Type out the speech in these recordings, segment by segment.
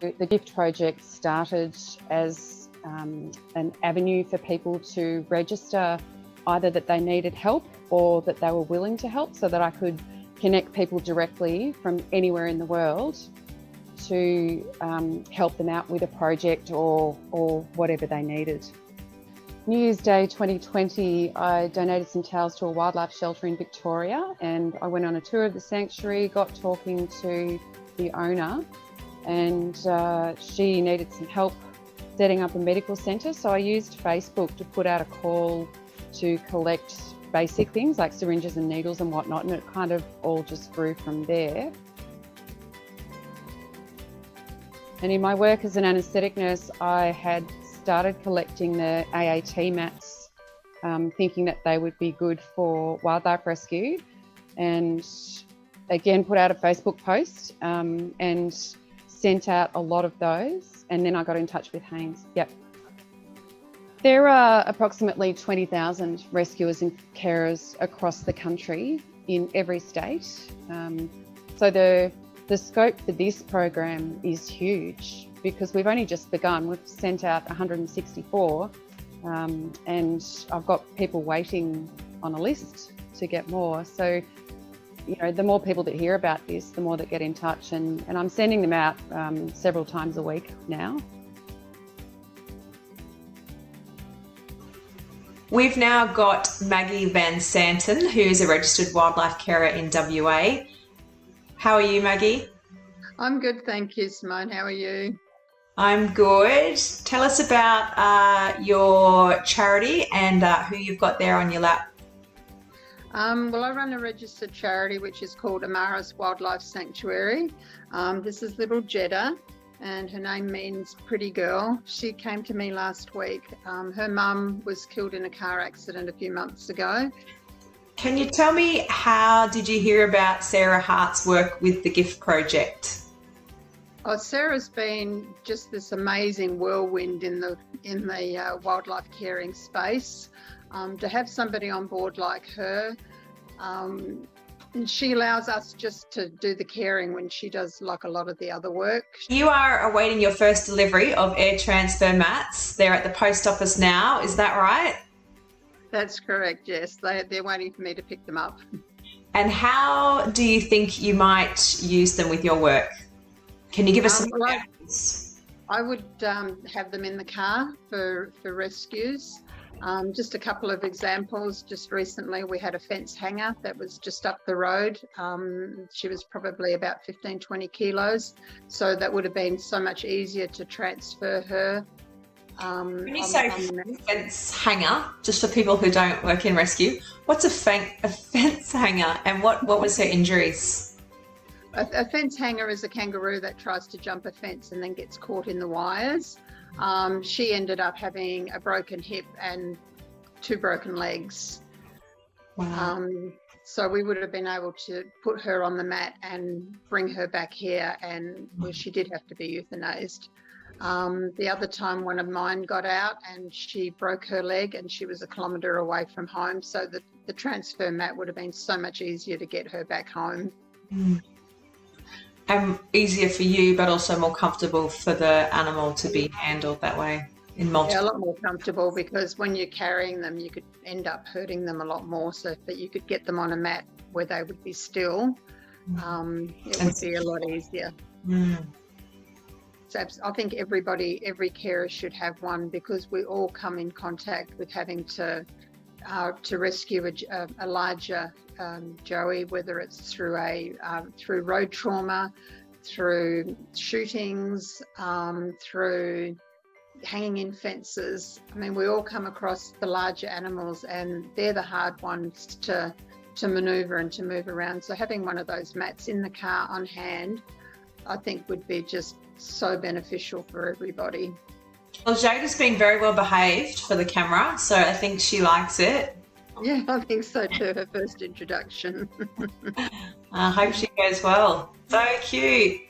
the gift project started as um, an avenue for people to register either that they needed help or that they were willing to help so that I could connect people directly from anywhere in the world to um, help them out with a project or, or whatever they needed. New Year's Day 2020, I donated some towels to a wildlife shelter in Victoria and I went on a tour of the sanctuary, got talking to the owner, and uh, she needed some help setting up a medical centre. So I used Facebook to put out a call to collect basic things like syringes and needles and whatnot, and it kind of all just grew from there. And in my work as an anaesthetic nurse, I had started collecting the AAT mats, um, thinking that they would be good for wildlife rescue. And again, put out a Facebook post um, and sent out a lot of those. And then I got in touch with Haines. Yep. There are approximately 20,000 rescuers and carers across the country in every state. Um, so the, the scope for this program is huge because we've only just begun. We've sent out 164 um, and I've got people waiting on a list to get more. So, you know, the more people that hear about this, the more that get in touch and, and I'm sending them out um, several times a week now. We've now got Maggie Van Santen, who's a registered wildlife carer in WA. How are you, Maggie? I'm good, thank you, Simone. How are you? I'm good. Tell us about uh, your charity and uh, who you've got there on your lap. Um, well, I run a registered charity which is called Amaris Wildlife Sanctuary. Um, this is little Jeddah and her name means pretty girl. She came to me last week. Um, her mum was killed in a car accident a few months ago. Can you tell me how did you hear about Sarah Hart's work with the Gift Project? Oh, Sarah's been just this amazing whirlwind in the in the uh, wildlife caring space. Um, to have somebody on board like her, um, and she allows us just to do the caring when she does like a lot of the other work. You are awaiting your first delivery of air transfer mats. They're at the post office now. Is that right? That's correct. Yes, they, they're waiting for me to pick them up. And how do you think you might use them with your work? Can you give us um, some well, I would um, have them in the car for, for rescues. Um, just a couple of examples. Just recently, we had a fence hanger that was just up the road. Um, she was probably about 15, 20 kilos. So that would have been so much easier to transfer her. Um, when you say fence hanger, just for people who don't work in rescue, what's a, fan- a fence hanger and what, what was her injuries? A, a fence hanger is a kangaroo that tries to jump a fence and then gets caught in the wires. Um, she ended up having a broken hip and two broken legs. Wow. Um, so we would have been able to put her on the mat and bring her back here, and well, she did have to be euthanized. Um, the other time, one of mine got out and she broke her leg, and she was a kilometre away from home. So the, the transfer mat would have been so much easier to get her back home. Mm and easier for you, but also more comfortable for the animal to be handled that way in multiple. Yeah, a lot more comfortable because when you're carrying them, you could end up hurting them a lot more. So that you could get them on a mat where they would be still, mm. um, it and would be a lot easier. Mm. So I think everybody, every carer should have one because we all come in contact with having to uh, to rescue a, a larger um, Joey, whether it's through a um, through road trauma, through shootings, um, through hanging in fences. I mean, we all come across the larger animals, and they're the hard ones to to manoeuvre and to move around. So having one of those mats in the car on hand, I think would be just so beneficial for everybody. Well, Jade has been very well behaved for the camera, so I think she likes it. Yeah, I think so too. Her first introduction. I hope she goes well. So cute.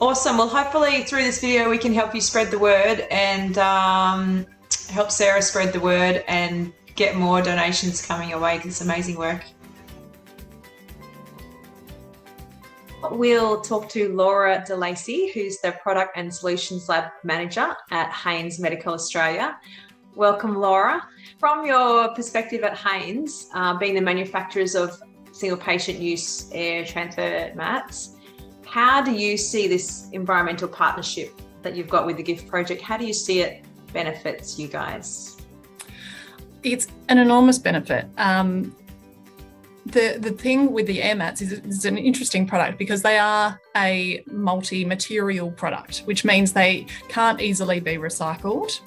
Awesome. Well, hopefully through this video we can help you spread the word and um, help Sarah spread the word and get more donations coming your way it's amazing work. We'll talk to Laura DeLacy, who's the Product and Solutions Lab Manager at Haines Medical Australia. Welcome, Laura. From your perspective at Haines, uh, being the manufacturers of single patient use air transfer mats, how do you see this environmental partnership that you've got with the GIFT project? How do you see it benefits you guys? It's an enormous benefit. Um, the the thing with the air mats is it's an interesting product because they are a multi-material product, which means they can't easily be recycled.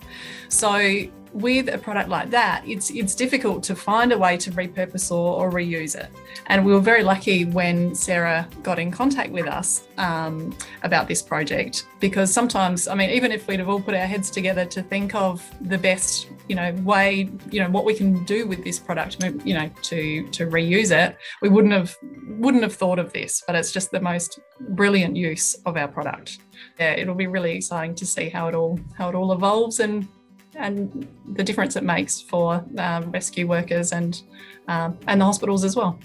So with a product like that, it's it's difficult to find a way to repurpose or, or reuse it. And we were very lucky when Sarah got in contact with us um, about this project because sometimes, I mean, even if we'd have all put our heads together to think of the best, you know, way, you know, what we can do with this product, you know, to to reuse it, we wouldn't have wouldn't have thought of this. But it's just the most brilliant use of our product. Yeah, it'll be really exciting to see how it all how it all evolves and and the difference it makes for um, rescue workers and um, and the hospitals as well.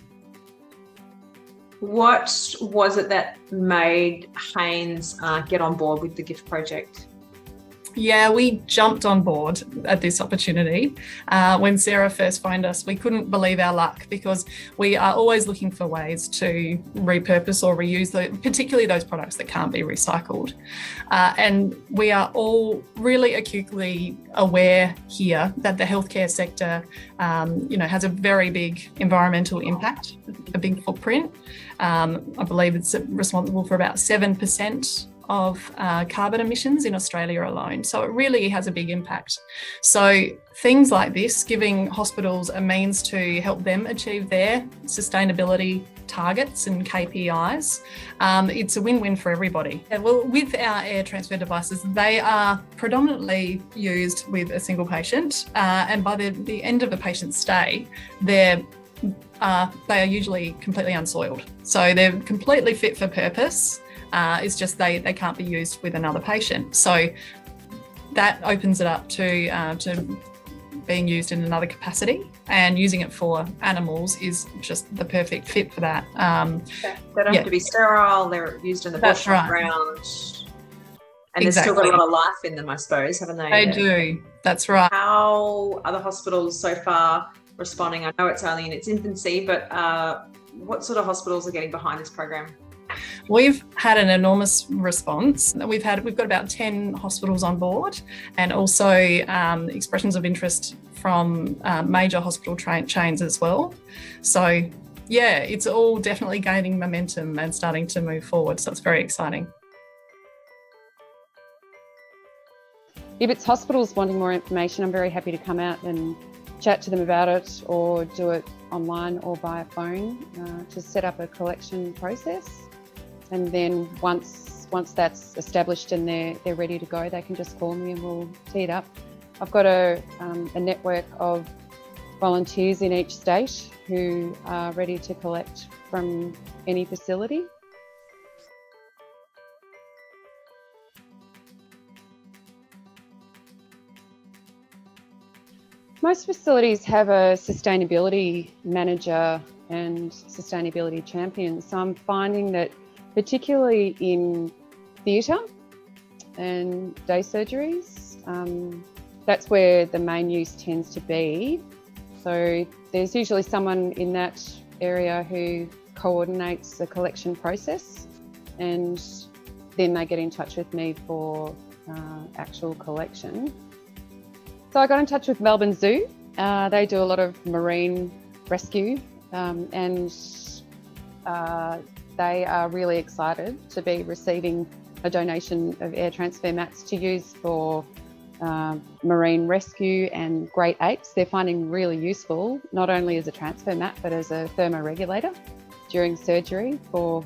What was it that made Haines uh, get on board with the GIFT project? Yeah, we jumped on board at this opportunity. Uh, when Sarah first phoned us, we couldn't believe our luck because we are always looking for ways to repurpose or reuse, the, particularly those products that can't be recycled. Uh, and we are all really acutely aware here that the healthcare sector, um, you know, has a very big environmental impact, a big footprint. Um, I believe it's responsible for about 7% of uh, carbon emissions in Australia alone. So it really has a big impact. So things like this, giving hospitals a means to help them achieve their sustainability targets and KPIs, um, it's a win-win for everybody. Well, with our air transfer devices, they are predominantly used with a single patient, uh, and by the, the end of a patient's stay, they're uh, they are usually completely unsoiled. So they're completely fit for purpose. Uh, it's just they, they can't be used with another patient. So that opens it up to, uh, to being used in another capacity and using it for animals is just the perfect fit for that. Um, they don't yeah. have to be sterile, they're used in the bush right. ground. And exactly. they've still got a lot of life in them, I suppose, haven't they? They do. That's right. How are the hospitals so far responding? I know it's only in its infancy, but uh, what sort of hospitals are getting behind this program? We've had an enormous response. We've had we've got about ten hospitals on board, and also um, expressions of interest from uh, major hospital tra- chains as well. So yeah, it's all definitely gaining momentum and starting to move forward. So it's very exciting. If it's hospitals wanting more information, I'm very happy to come out and chat to them about it or do it online or via phone uh, to set up a collection process and then once once that's established and they're they're ready to go, they can just call me and we'll tee it up. I've got a, um, a network of volunteers in each state who are ready to collect from any facility. Most facilities have a sustainability manager and sustainability champion. So I'm finding that particularly in theatre and day surgeries. Um, that's where the main use tends to be. So there's usually someone in that area who coordinates the collection process and then they get in touch with me for uh, actual collection. So I got in touch with Melbourne Zoo. Uh, they do a lot of marine rescue um, and uh, they are really excited to be receiving a donation of air transfer mats to use for uh, marine rescue and great apes. They're finding really useful, not only as a transfer mat, but as a thermoregulator during surgery for,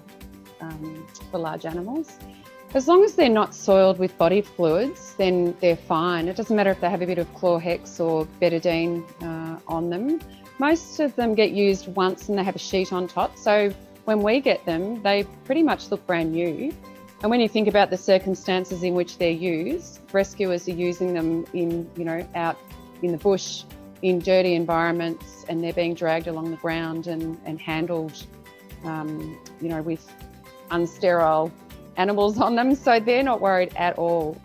um, for large animals. As long as they're not soiled with body fluids, then they're fine. It doesn't matter if they have a bit of chlorhex or betadine uh, on them. Most of them get used once and they have a sheet on top. So when we get them, they pretty much look brand new. And when you think about the circumstances in which they're used, rescuers are using them in, you know, out in the bush, in dirty environments, and they're being dragged along the ground and, and handled, um, you know, with unsterile animals on them, so they're not worried at all.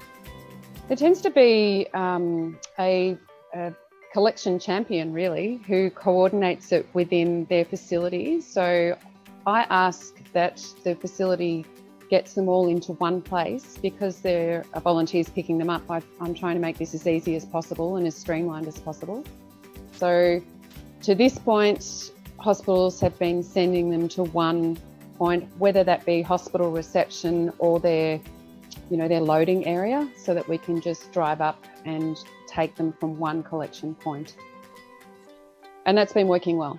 There tends to be um, a, a, collection champion, really, who coordinates it within their facilities. So I ask that the facility gets them all into one place because there are volunteers picking them up. I, I'm trying to make this as easy as possible and as streamlined as possible. So to this point, hospitals have been sending them to one point, whether that be hospital reception or their, you know, their loading area, so that we can just drive up and take them from one collection point. And that's been working well.